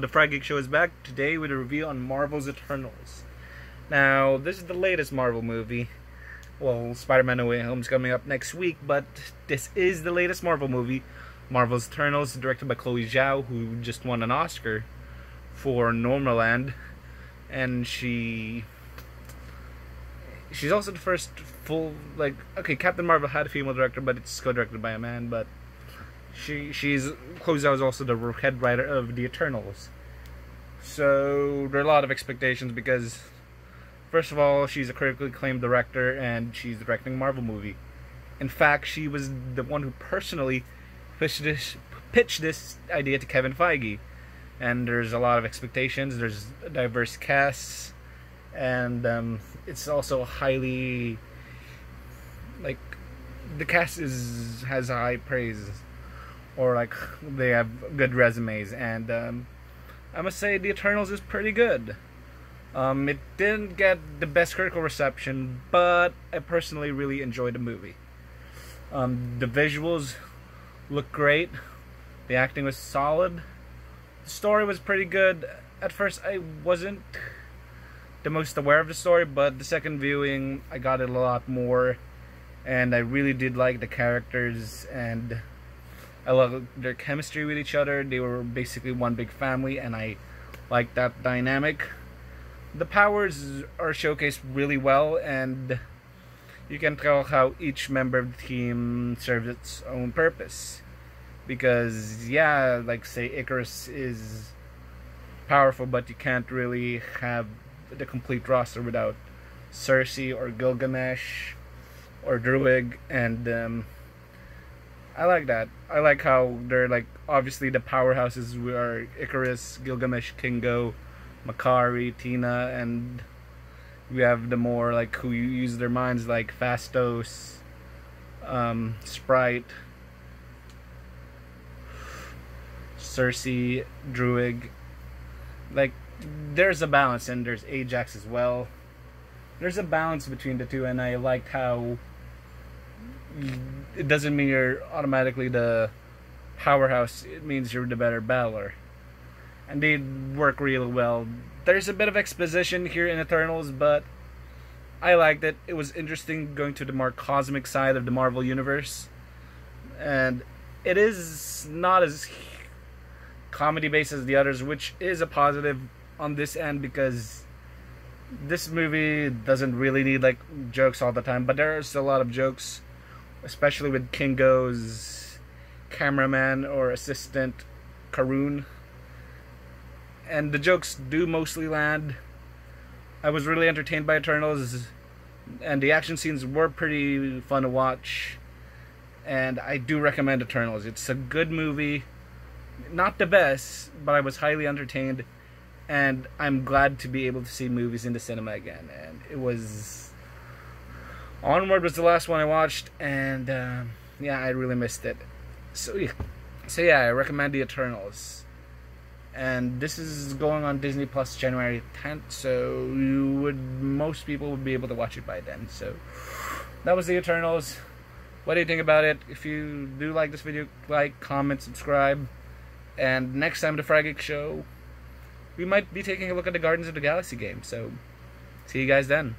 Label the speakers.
Speaker 1: The Frag Geek Show is back today with a review on Marvel's Eternals. Now, this is the latest Marvel movie. Well, Spider-Man No Way Home is coming up next week, but this is the latest Marvel movie. Marvel's Eternals, directed by Chloe Zhao, who just won an Oscar for Nomadland, and she she's also the first full like okay, Captain Marvel had a female director, but it's co-directed by a man, but she she's Zhao is also the head writer of the Eternals. So there are a lot of expectations because, first of all, she's a critically acclaimed director and she's directing a Marvel movie. In fact, she was the one who personally pitched this pitched this idea to Kevin Feige, and there's a lot of expectations. There's diverse casts, and um, it's also highly like the cast is has high praise or like they have good resumes. And um, I must say, The Eternals is pretty good. Um, it didn't get the best critical reception, but I personally really enjoyed the movie. Um, the visuals look great. The acting was solid. The story was pretty good. At first, I wasn't the most aware of the story, but the second viewing, I got it a lot more. And I really did like the characters and I love their chemistry with each other. They were basically one big family, and I like that dynamic. The powers are showcased really well, and you can tell how each member of the team serves its own purpose. Because, yeah, like say Ikaris is powerful, but you can't really have the complete roster without Sersi or Gilgamesh or Druig and um, I like that. I like how they're like obviously the powerhouses are Ikaris, Gilgamesh, Kingo, Makkari, Thena, and we have the more like who use their minds like Phastos, um, Sprite, Sersi, Druig. Like there's a balance and there's Ajax as well. There's a balance between the two and I liked how it doesn't mean you're automatically the powerhouse. It means you're the better battler. And they work really well. There's a bit of exposition here in Eternals, but I liked it. It was interesting going to the more cosmic side of the Marvel Universe. And it is not as comedy based as the others, which is a positive on this end because this movie doesn't really need like jokes all the time, but there are still a lot of jokes especially with Kingo's cameraman or assistant, Karun. And the jokes do mostly land. I was really entertained by Eternals, and the action scenes were pretty fun to watch. And I do recommend Eternals. It's a good movie. Not the best, but I was highly entertained. And I'm glad to be able to see movies in the cinema again. And it was Onward was the last one I watched, and uh, yeah, I really missed it. So yeah, so yeah, I recommend The Eternals. And this is going on Disney Plus January 10th, so you would most people would be able to watch it by then. So that was The Eternals. What do you think about it? If you do like this video, like, comment, subscribe. And next time the Frag Show, we might be taking a look at the Guardians of the Galaxy game. So see you guys then.